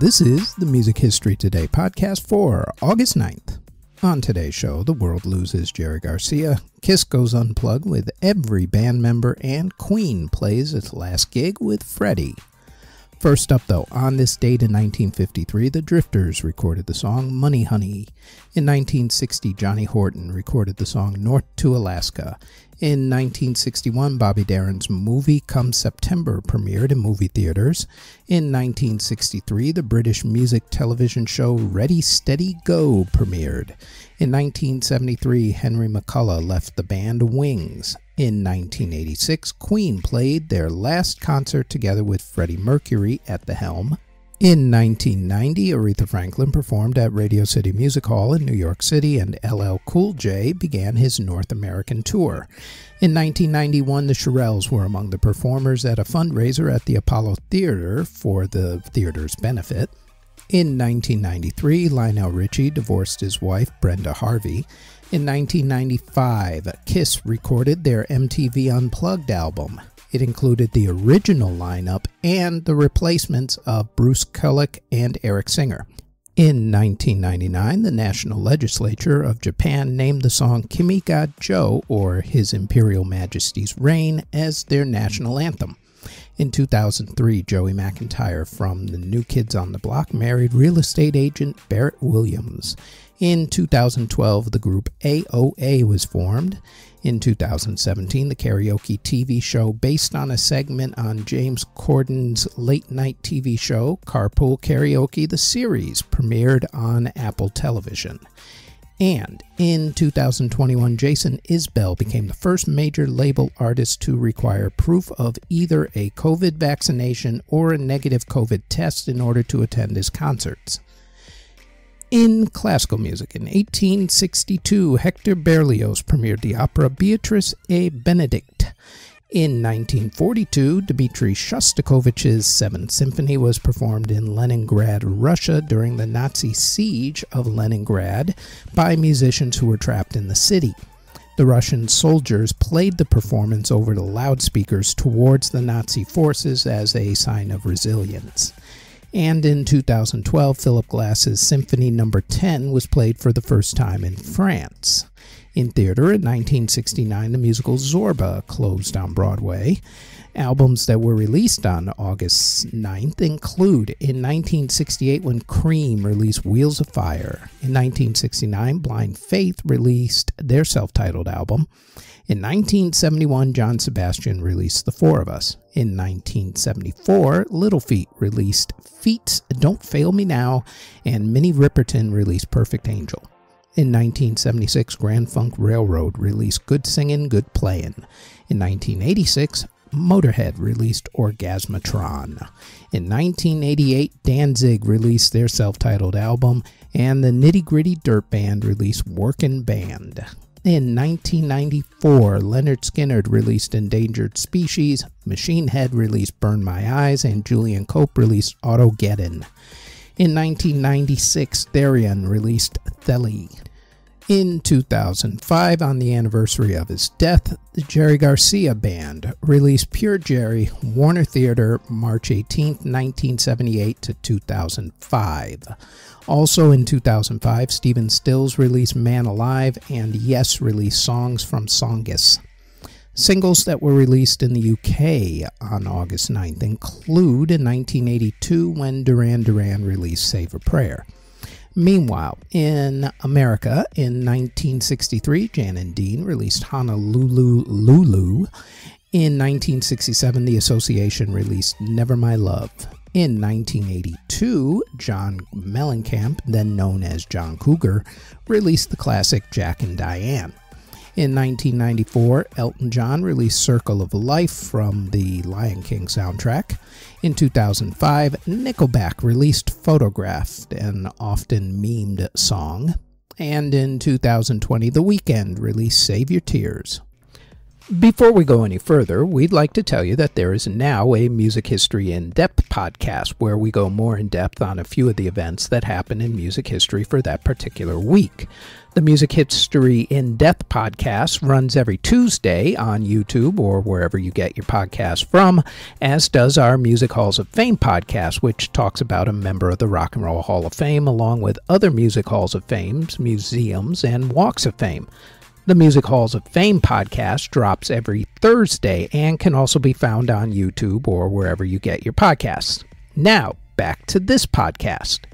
This is the Music History Today podcast for August 9th. On today's show, the world loses Jerry Garcia, Kiss goes unplugged with every band member, and Queen plays its last gig with Freddie. First up, though, on this date in 1953, the Drifters recorded the song Money Honey. In 1960, Johnny Horton recorded the song North to Alaska. In 1961, Bobby Darin's movie Come September premiered in movie theaters. In 1963, the British music television show Ready Steady Go premiered. In 1973, Henry McCullough left the band Wings. In 1986, Queen played their last concert together with Freddie Mercury at the helm. In 1990, Aretha Franklin performed at Radio City Music Hall in New York City, and LL Cool J began his North American tour. In 1991, the Shirelles were among the performers at a fundraiser at the Apollo Theater for the theater's benefit. In 1993, Lionel Richie divorced his wife, Brenda Harvey. In 1995, Kiss recorded their MTV Unplugged album. It included the original lineup and the replacements of Bruce Kulick and Eric Singer. In 1999, the National Legislature of Japan named the song Kimi ga Jo, or His Imperial Majesty's Reign, as their national anthem. In 2003, Joey McIntyre from the New Kids on the Block married real estate agent Barrett Williams. In 2012, the group AOA was formed. In 2017, the karaoke TV show, based on a segment on James Corden's late night TV show, Carpool Karaoke, the series, premiered on Apple Television. And in 2021, Jason Isbell became the first major label artist to require proof of either a COVID vaccination or a negative COVID test in order to attend his concerts. In classical music, in 1862, Hector Berlioz premiered the opera Beatrice et Benedict. In 1942, Dmitri Shostakovich's Seventh Symphony was performed in Leningrad, Russia during the Nazi siege of Leningrad by musicians who were trapped in the city. The Russian soldiers played the performance over the loudspeakers towards the Nazi forces as a sign of resilience. And in 2012, Philip Glass's Symphony No. 10 was played for the first time in France. In theater in 1969, the musical Zorba closed on Broadway. Albums that were released on August 9th include in 1968 when Cream released Wheels of Fire. In 1969, Blind Faith released their self titled album. In 1971, John Sebastian released The Four of Us. In 1974, Little Feat released Feats Don't Fail Me Now, and Minnie Riperton released Perfect Angel. In 1976, Grand Funk Railroad released Good Singin', Good Playin'. In 1986, Motorhead released Orgasmatron. In 1988, Danzig released their self titled album, and the Nitty Gritty Dirt Band released Workin' Band. In 1994, Lynyrd Skynyrd released Endangered Species, Machine Head released Burn My Eyes, and Julian Cope released Autogeddon. In 1996, Therion released Theli. In 2005, on the anniversary of his death, the Jerry Garcia Band released Pure Jerry, Warner Theater, March 18, 1978 to 2005. Also in 2005, Stephen Stills released Man Alive, and Yes released songs from Tsongas. Singles that were released in the UK on August 9th include in 1982 when Duran Duran released Save a Prayer. Meanwhile, in America, in 1963, Jan and Dean released Honolulu Lulu. In 1967, the association released Never My Love. In 1982, John Mellencamp, then known as John Cougar, released the classic Jack and Diane. In 1994, Elton John released Circle of Life from the Lion King soundtrack. In 2005, Nickelback released Photographed, an often memed song. And in 2020, The Weeknd released Save Your Tears. Before we go any further, we'd like to tell you that there is now a Music History in Depth podcast where we go more in depth on a few of the events that happen in music history for that particular week. The Music History in Depth podcast runs every Tuesday on YouTube or wherever you get your podcast from, as does our Music Halls of Fame podcast, which talks about a member of the Rock and Roll Hall of Fame along with other Music Halls of Fame, museums, and walks of fame. The Music Halls of Fame podcast drops every Thursday and can also be found on YouTube or wherever you get your podcasts. Now, back to this podcast.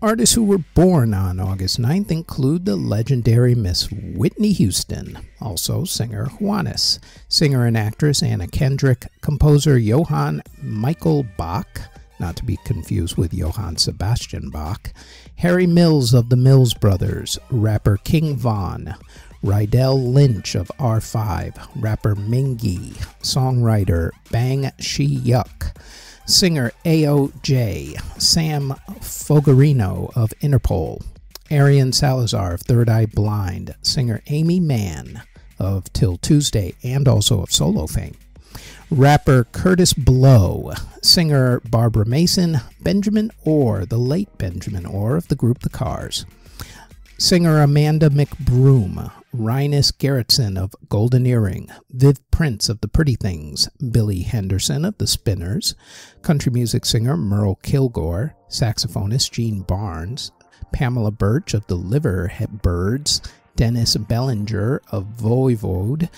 Artists who were born on August 9th include the legendary Miss Whitney Houston, also singer Juanes, singer and actress Anna Kendrick, composer Johann Michael Bach, not to be confused with Johann Sebastian Bach, Harry Mills of the Mills Brothers, rapper King Von, Rydel Lynch of R5, rapper Mingy, songwriter Bang Si-hyuk, singer AOJ, Sam Fogarino of Interpol, Arion Salazar of Third Eye Blind, singer Aimee Mann of 'Til Tuesday and also of solo fame, rapper Kurtis Blow, singer Barbara Mason, Benjamin Orr, the late Benjamin Orr of the group The Cars, singer Amanda McBroom, Rinus Gerritsen of Golden Earring, Viv Prince of The Pretty Things, Billy Henderson of The Spinners, country music singer Merle Kilgore, saxophonist Gene Barnes, Pamela Birch of The Liver Birds, Denis Bélanger of Voivod,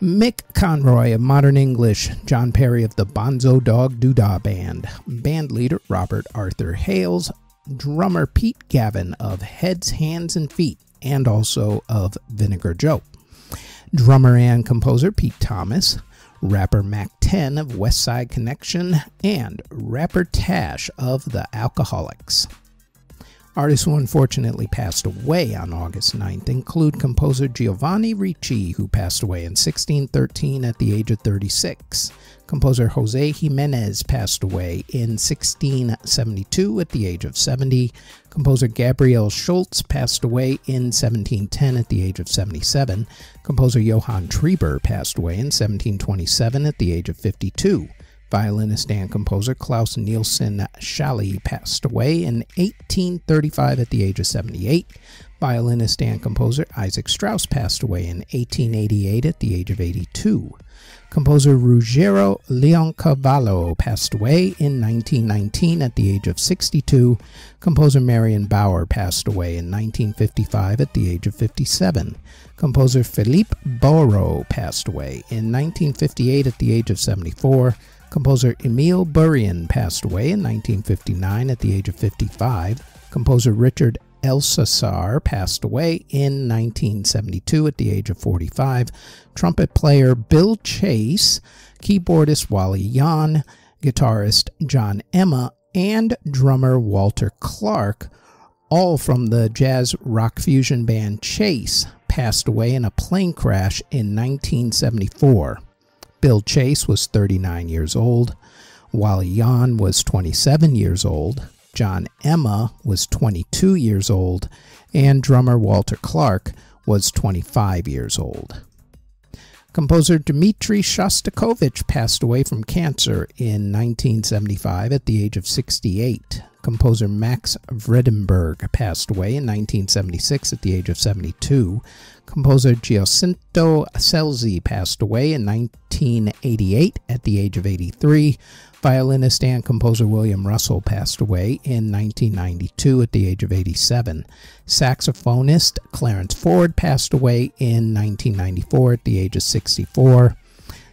Mick Conroy of Modern English, John Perry of the Bonzo Dog Doodah Band, band leader Robert Arthur Hales, drummer Pete Gavin of Heads, Hands, and Feet, and also of Vinegar Joe. Drummer and composer Pete Thomas, rapper Mack 10 of West Side Connection, and rapper Tash of The Alkaholiks. Artists who unfortunately passed away on August 9th include composer Giovanni Ricci, who passed away in 1613 at the age of 36. Composer Jose Jimenez passed away in 1672 at the age of 70. Composer Gabriel Schultz passed away in 1710 at the age of 77. Composer Johann Trieber passed away in 1727 at the age of 52. Violinist and composer Klaus Nielsen Schally passed away in 1835 at the age of 78. Violinist and composer Isaac Strauss passed away in 1888 at the age of 82. Composer Ruggiero Leoncavallo passed away in 1919 at the age of 62. Composer Marion Bauer passed away in 1955 at the age of 57. Composer Philippe Bouéreau passed away in 1958 at the age of 74. Composer Emil Bourrienne passed away in 1959 at the age of 55. Composer Richard Elsasser passed away in 1972 at the age of 45. Trumpet player Bill Chase, keyboardist Wally Yohn, guitarist John Emma, and drummer Walter Clark, all from the jazz rock fusion band Chase, passed away in a plane crash in 1974. Bill Chase was 39 years old, while Jan was 27 years old, John Emma was 22 years old, and drummer Walter Clark was 25 years old. Composer Dmitri Shostakovich passed away from cancer in 1975 at the age of 68. Composer Max Vredenburg passed away in 1976 at the age of 72. Composer Giacinto Scelsi passed away in 1988 at the age of 83. Violinist and composer William Russell passed away in 1992 at the age of 87. Saxophonist Clarence Ford passed away in 1994 at the age of 64.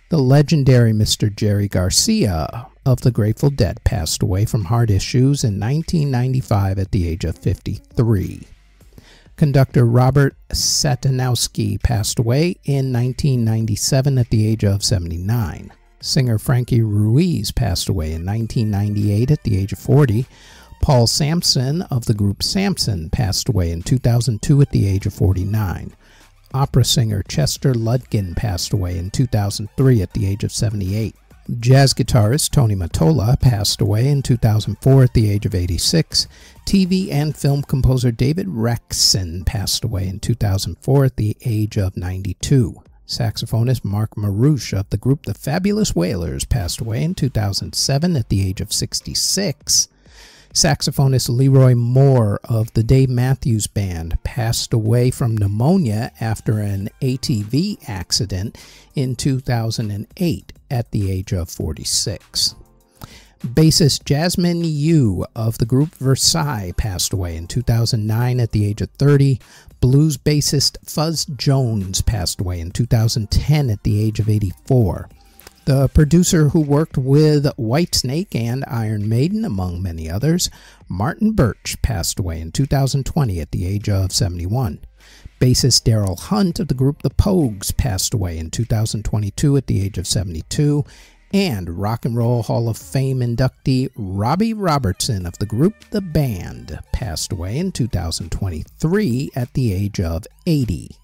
The legendary Mr. Jerry Garcia of the Grateful Dead passed away from heart issues in 1995 at the age of 53. Conductor Robert Satanowski passed away in 1997 at the age of 79. Singer Frankie Ruiz passed away in 1998 at the age of 40. Paul Samson of the group Samson passed away in 2002 at the age of 49. Opera singer Chester Ludgin passed away in 2003 at the age of 78. Jazz guitarist Tony Mottola passed away in 2004 at the age of 86. TV and film composer David Raksin passed away in 2004 at the age of 92. Saxophonist Mark Marush of the group The Fabulous Wailers passed away in 2007 at the age of 66. Saxophonist LeRoi Moore of the Dave Matthews Band passed away from pneumonia after an ATV accident in 2008 at the age of 46. Bassist Jasmine You of the group Versailles passed away in 2009 at the age of 30. Blues bassist Fuzz Jones passed away in 2010 at the age of 84. The producer who worked with Whitesnake and Iron Maiden, among many others, Martin Birch, passed away in 2020 at the age of 71. Bassist Darryl Hunt of the group The Pogues passed away in 2022 at the age of 72. And Rock and Roll Hall of Fame inductee Robbie Robertson of the group The Band passed away in 2023 at the age of 80.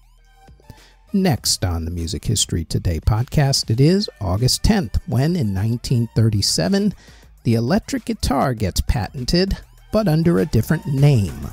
Next on the Music History Today podcast, it is August 10th, when in 1937 the electric guitar gets patented, but under a different name.